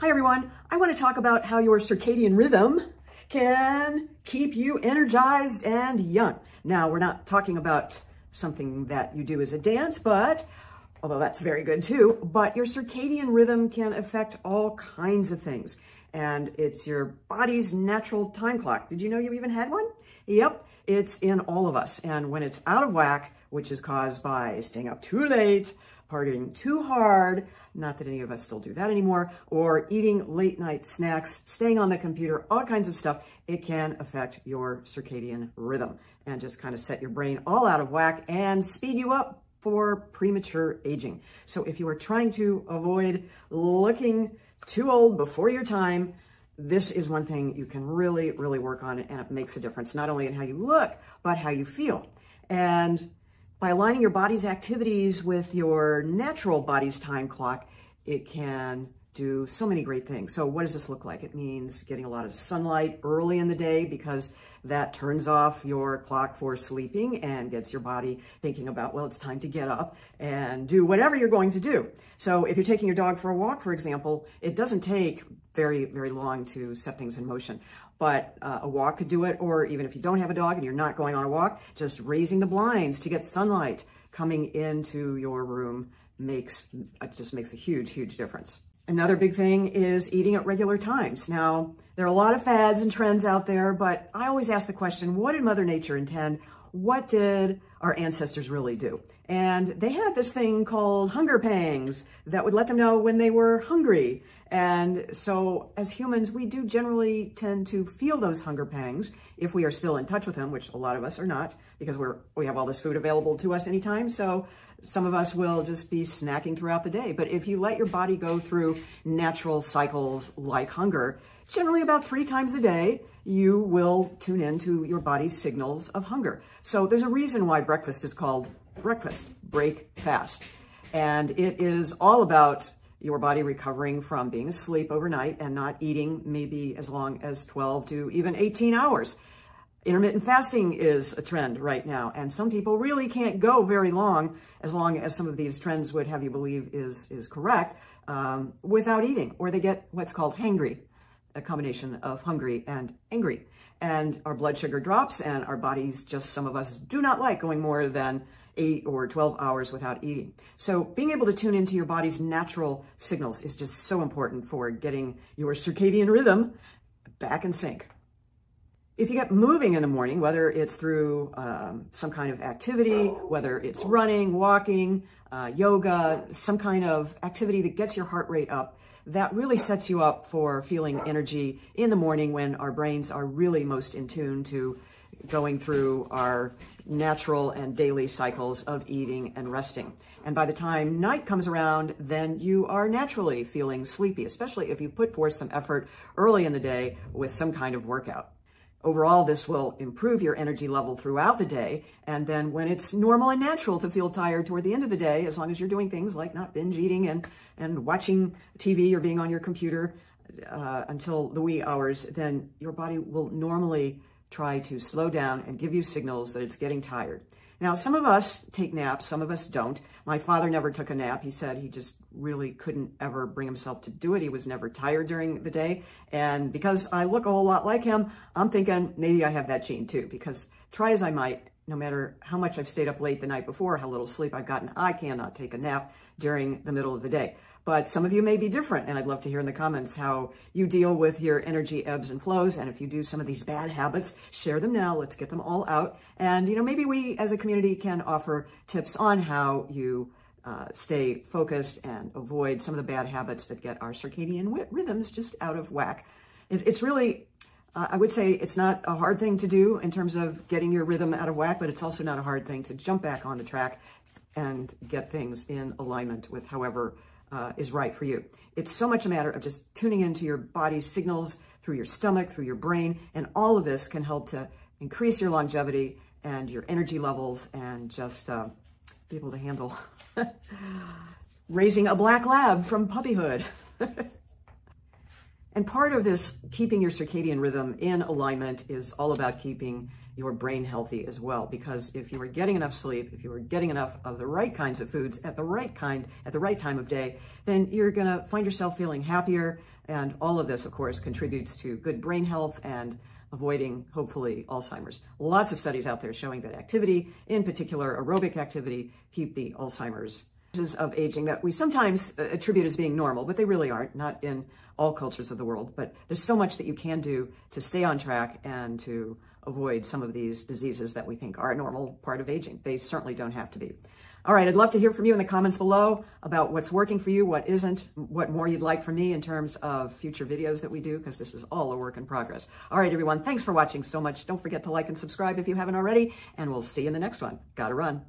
Hi everyone, I want to talk about how your circadian rhythm can keep you energized and young. Now, we're not talking about something that you do as a dance, but although that's very good too, but your circadian rhythm can affect all kinds of things. And it's your body's natural time clock. Did you know you even had one? Yep, it's in all of us. And when it's out of whack, which is caused by staying up too late, partying too hard, not that any of us still do that anymore, or eating late night snacks, staying on the computer, all kinds of stuff, it can affect your circadian rhythm and just kind of set your brain all out of whack and speed you up for premature aging. So if you are trying to avoid looking too old before your time, this is one thing you can really, really work on and it makes a difference, not only in how you look, but how you feel. And by aligning your body's activities with your natural body's time clock, it can do so many great things. So what does this look like? It means getting a lot of sunlight early in the day because that turns off your clock for sleeping and gets your body thinking about, well, it's time to get up and do whatever you're going to do. So if you're taking your dog for a walk, for example, it doesn't take very, very long to set things in motion but uh, a walk could do it. Or even if you don't have a dog and you're not going on a walk, just raising the blinds to get sunlight coming into your room makes, it just makes a huge, huge difference. Another big thing is eating at regular times. Now, there are a lot of fads and trends out there, but I always ask the question, what did Mother Nature intend? What did our ancestors really do? And they had this thing called hunger pangs that would let them know when they were hungry. And so as humans, we do generally tend to feel those hunger pangs if we are still in touch with them, which a lot of us are not because we're, we have all this food available to us anytime. So some of us will just be snacking throughout the day. But if you let your body go through natural cycles like hunger, generally about three times a day, you will tune into your body's signals of hunger. So there's a reason why breakfast is called breakfast, break fast. And it is all about your body recovering from being asleep overnight and not eating maybe as long as 12 to even 18 hours. Intermittent fasting is a trend right now, and some people really can't go very long, as long as some of these trends would have you believe is, is correct, um, without eating, or they get what's called hangry, a combination of hungry and angry. And our blood sugar drops, and our bodies just, some of us do not like going more than eight or 12 hours without eating. So being able to tune into your body's natural signals is just so important for getting your circadian rhythm back in sync. If you get moving in the morning, whether it's through um, some kind of activity, whether it's running, walking, uh, yoga, some kind of activity that gets your heart rate up, that really sets you up for feeling energy in the morning when our brains are really most in tune to going through our natural and daily cycles of eating and resting. And by the time night comes around, then you are naturally feeling sleepy, especially if you put forth some effort early in the day with some kind of workout. Overall, this will improve your energy level throughout the day. And then when it's normal and natural to feel tired toward the end of the day, as long as you're doing things like not binge eating and, and watching TV or being on your computer uh, until the wee hours, then your body will normally try to slow down and give you signals that it's getting tired. Now, some of us take naps, some of us don't. My father never took a nap. He said he just really couldn't ever bring himself to do it. He was never tired during the day. And because I look a whole lot like him, I'm thinking maybe I have that gene too, because try as I might, no matter how much I've stayed up late the night before, how little sleep I've gotten, I cannot take a nap during the middle of the day. But some of you may be different, and I'd love to hear in the comments how you deal with your energy ebbs and flows. And if you do some of these bad habits, share them now. Let's get them all out. And, you know, maybe we as a community can offer tips on how you uh, stay focused and avoid some of the bad habits that get our circadian rhythms just out of whack. It's really uh, I would say it's not a hard thing to do in terms of getting your rhythm out of whack, but it's also not a hard thing to jump back on the track and get things in alignment with however uh, is right for you. It's so much a matter of just tuning into your body's signals through your stomach, through your brain, and all of this can help to increase your longevity and your energy levels and just uh, be able to handle raising a black lab from puppyhood. And part of this keeping your circadian rhythm in alignment is all about keeping your brain healthy as well. Because if you are getting enough sleep, if you are getting enough of the right kinds of foods at the right kind, at the right time of day, then you're going to find yourself feeling happier. And all of this, of course, contributes to good brain health and avoiding, hopefully, Alzheimer's. Lots of studies out there showing that activity, in particular aerobic activity, keep the Alzheimer's of aging that we sometimes uh, attribute as being normal, but they really aren't, not in all cultures of the world. But there's so much that you can do to stay on track and to avoid some of these diseases that we think are a normal part of aging. They certainly don't have to be. All right, I'd love to hear from you in the comments below about what's working for you, what isn't, what more you'd like from me in terms of future videos that we do, because this is all a work in progress. All right, everyone, thanks for watching so much. Don't forget to like and subscribe if you haven't already, and we'll see you in the next one. Gotta run.